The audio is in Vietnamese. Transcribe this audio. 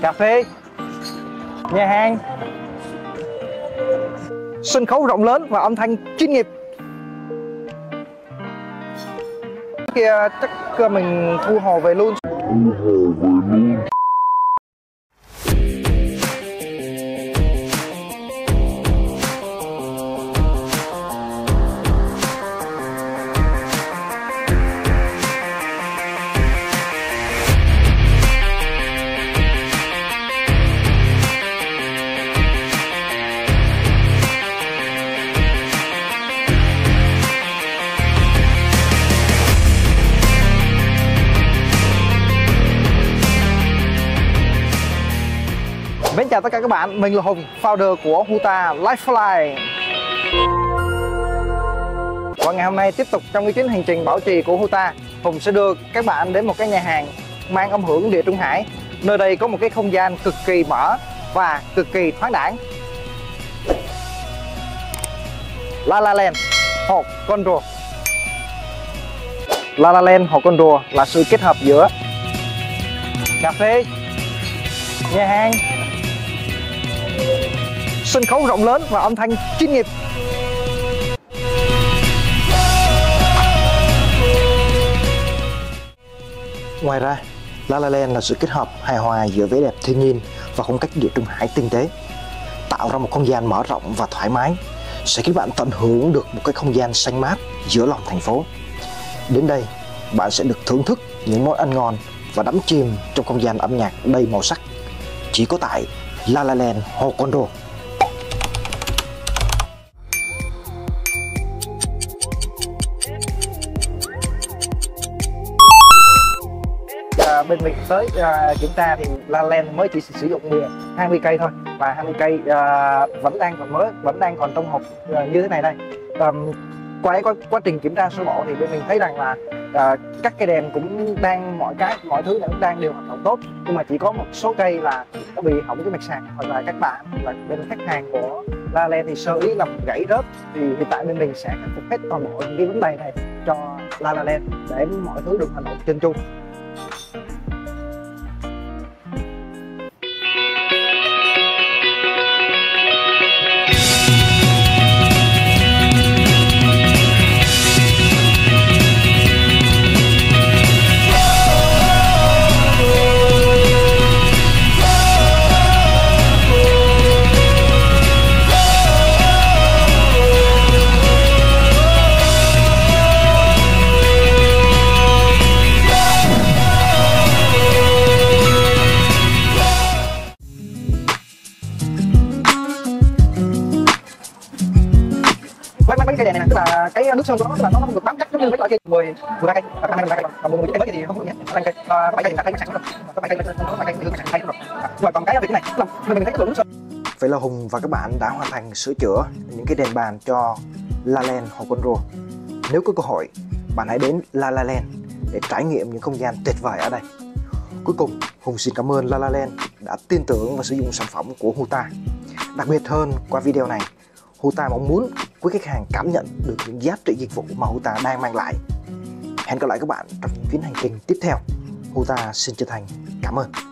cà phê. Nhà hàng. Sân khấu rộng lớn và âm thanh chuyên nghiệp. Kia chắc ờ, mình thu hồ về luôn. Mến chào tất cả các bạn, mình là Hùng, founder của Huta Lifeline Và ngày hôm nay tiếp tục trong cái chuyến hành trình bảo trì của Huta Hùng sẽ đưa các bạn đến một cái nhà hàng mang âm hưởng địa Trung Hải. Nơi đây có một cái không gian cực kỳ mở và cực kỳ thoáng đẳng La La Land, Hồ Con Rùa. La La Land, Hồ Con Rùa là sự kết hợp giữa cà phê, nhà hàng sân khấu rộng lớn và âm thanh chuyên nghiệp. Ngoài ra, La La Land là sự kết hợp hài hòa giữa vẻ đẹp thiên nhiên và phong cách địa trung hải tinh tế tạo ra một không gian mở rộng và thoải mái sẽ khiến bạn tận hưởng được một cái không gian xanh mát giữa lòng thành phố. Đến đây bạn sẽ được thưởng thức những món ăn ngon và đắm chìm trong không gian âm nhạc đầy màu sắc. Chỉ có tại La La Land Hồ Con à, bên mình tới à, kiểm tra thì La Land mới chỉ sử dụng 20 cây thôi. Và 20 cây à, vẫn đang còn mới vẫn đang còn trong hộp à, như thế này đây. À, qua quá, quá trình kiểm tra sơ bộ thì bên mình thấy rằng là à, các cây đèn cũng đang mọi cái mọi thứ cũng đang đều hoạt động tốt. Nhưng mà chỉ có một số cây là nó bị hỏng cái mạch sạc hoặc là các bạn là bên khách hàng của La Land thì sơ ý làm gãy rớt. Thì hiện tại bên mình sẽ khắc phục hết toàn bộ những cái vấn đề này cho La La Land để mọi thứ được hoạt động trên chung cây đèn này tức là cái nước sơn của nó tức là nó không được bám chắc giống như mấy loại kia. Mười mười ba cây và hai mươi ba cây còn mười cây mới thì không có nhé. Bảy cây và bảy cây là cây sẵn rồi. Bảy cây nó bảy cây hương sẵn cây rồi. Và còn cái việc này là mình mình thấy cái lượng nước sơn Vậy là Hùng và các bạn đã hoàn thành sửa chữa những cái đèn bàn cho La Land Hồ Con Nếu có cơ hội, bạn hãy đến La La Land để trải nghiệm những không gian tuyệt vời ở đây. Cuối cùng, Hùng xin cảm ơn La La Land đã tin tưởng và sử dụng sản phẩm của Huta. Đặc biệt hơn qua video này, Huta mong muốn quý khách hàng cảm nhận được những giá trị dịch vụ mà Huta đang mang lại. Hẹn gặp lại các bạn trong những chuyến hành trình tiếp theo. Huta xin chân thành cảm ơn.